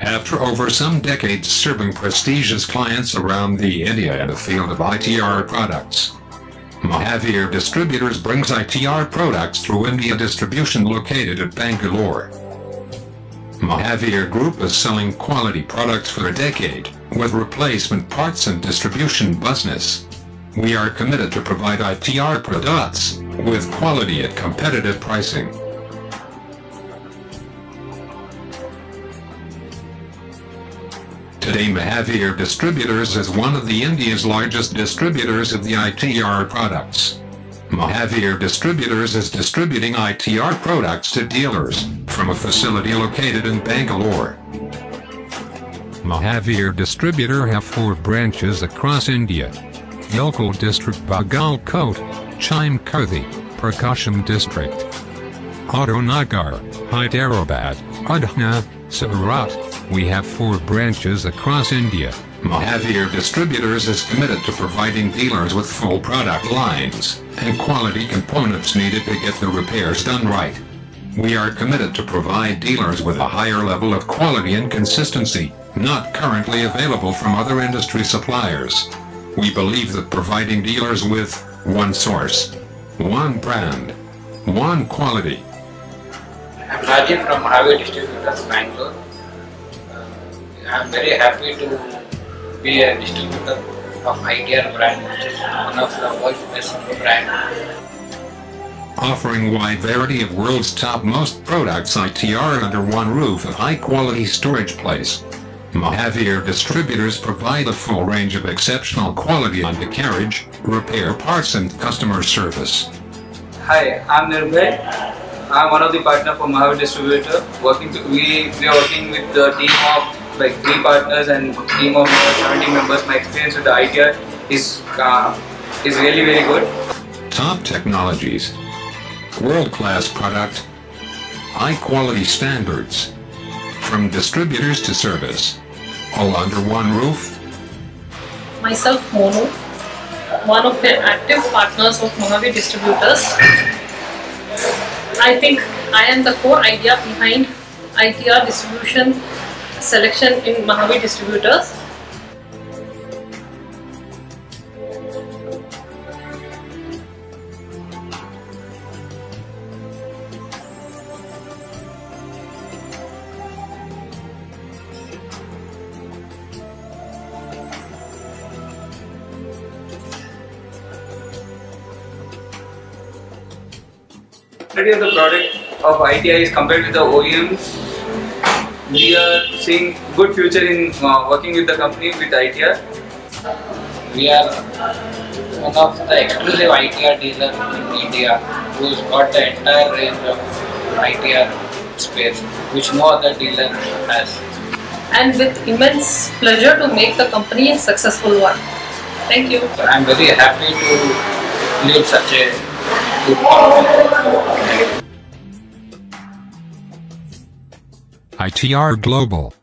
After over some decades serving prestigious clients around the India in the field of ITR products, Mahavir Distributors brings ITR products through India distribution located at Bangalore. Mahavir Group is selling quality products for a decade, with replacement parts and distribution business. We are committed to provide ITR products, with quality at competitive pricing. Today Mahavir Distributors is one of the India's largest distributors of the ITR products. Mahavir Distributors is distributing ITR products to dealers from a facility located in Bangalore. Mahavir Distributor have four branches across India. Local District Bagalkot, Chimkurthi, Prakasam District, Auto-Nagar, Hyderabad, Udhna, Surat. We have four branches across India. Mahavir Distributors is committed to providing dealers with full product lines and quality components needed to get the repairs done right. We are committed to provide dealers with a higher level of quality and consistency, not currently available from other industry suppliers. We believe that providing dealers with one source, one brand, one quality, I'm Rajan from Mahavir Distributors, Bangalore. Uh, I'm very happy to be a distributor of ITR brand, which is one of the world's best brand. offering wide variety of world's top-most products ITR under one roof of high-quality storage place. Mahavir distributors provide a full range of exceptional quality undercarriage, repair parts and customer service. Hi, I'm Nirbhay. I'm one of the partner for Mahavir Distributor. Working to, we we are working with the team of like three partners and team of uh, 70 members. My experience with the ITR is uh, is really very good. Top technologies. World-class product. High-quality standards. From distributors to service. All under one roof. myself Mono, one of the active partners of Mahavir Distributors. I think I am the core idea behind ITR distribution selection in Mahavir Distributors. Quality of the product of ITI is compared with the OEMs. We are seeing good future in uh, working with the company with ITR. We are one of the exclusive ITR dealer in India who's got the entire range of ITR space, which no other dealer has. And with immense pleasure to make the company a successful one. Thank you. I'm very happy to lead such a good company. ITR Global.